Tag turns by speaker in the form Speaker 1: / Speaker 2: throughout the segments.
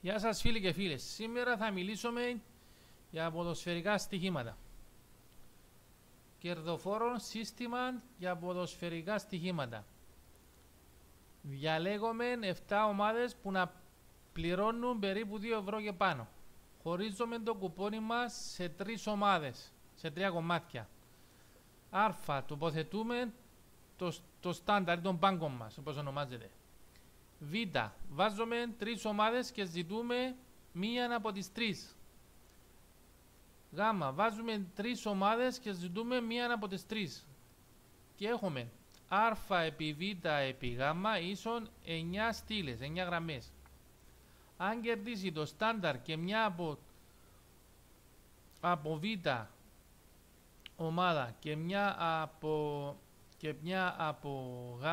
Speaker 1: Γεια σας φίλοι και φίλες. Σήμερα θα μιλήσουμε για ποδοσφαιρικά στοιχήματα. Κερδοφόρο σύστημα για ποδοσφαιρικά στοιχήματα. Διαλέγουμε 7 ομάδες που να πληρώνουν περίπου 2 ευρώ και πάνω. Χωρίζουμε το κουπόνι μας σε 3 ομάδες, σε 3 κομμάτια. Α, τοποθετούμε το, το στάνταρ των μπάνκων μας, όπως ονομάζεται. Β. Βάζουμε τρεις ομάδες και ζητούμε μία από τις τρεις. Γ. Βάζουμε τρεις ομάδες και ζητούμε μία από τις τρεις. Και έχουμε Α επί Β επί Γ ίσον 9 στήλες, 9 γραμμές. Αν κερδίσει το στάνταρ και μια από, από Β ομάδα και μια από, και μια από Γ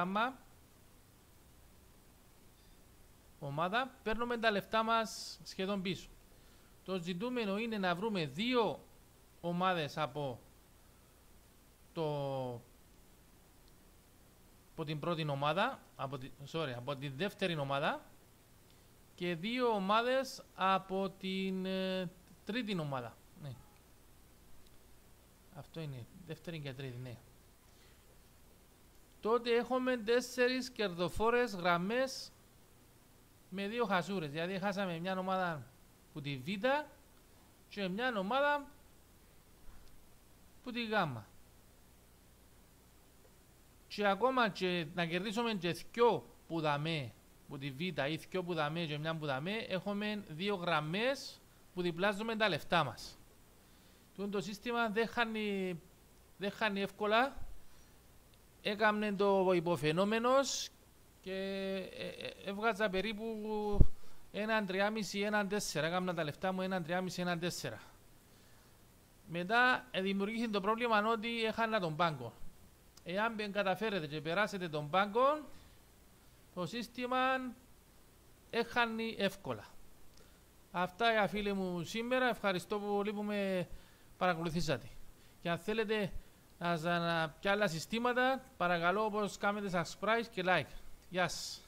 Speaker 1: ομάδα, παίρνουμε τα λεφτά μας σχεδόν πίσω. Το ζητούμενο είναι να βρούμε δύο ομάδες από, το, από την πρώτη ομάδα, από τη, sorry, από τη δεύτερη ομάδα και δύο ομάδες από την ε, τρίτη ομάδα. Ναι. Αυτό είναι, δεύτερη και τρίτη, ναι. Τότε έχουμε τέσσερις κερδοφόρες γραμμές με δύο χασούρες. Δηλαδή χάσαμε μια ομάδα που τη Β και μια ομάδα που τη Γ. Και ακόμα και να κερδίσουμε και δυο που δαμε, που τη Β ή δυο που δαμε και μια που δαμε, έχουμε δύο γραμμές που διπλάζουμε τα λεφτά μας. Το σύστημα δεν χάνει, δεν χάνει εύκολα. Έκαμε το υποφαινόμενος και ε, ε, έβγαζα περίπου έναν 3,5 έναν 4. Έκανα τα λεφτά μου έναν 3,5 έναν 4. Μετά ε, δημιουργήθηκε το πρόβλημα ότι έχανα τον πάγκο. Εάν δεν καταφέρετε και περάσετε τον πάγκο, το σύστημα έχανει εύκολα. Αυτά για φίλοι μου σήμερα. Ευχαριστώ πολύ που με παρακολουθήσατε. Και αν θέλετε να, να, και άλλα συστήματα, παρακαλώ όπως κάνετε subscribe και like. Yes.